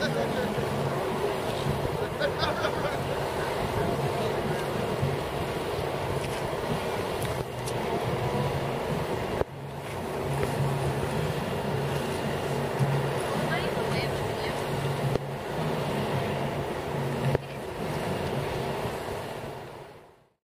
ha ha!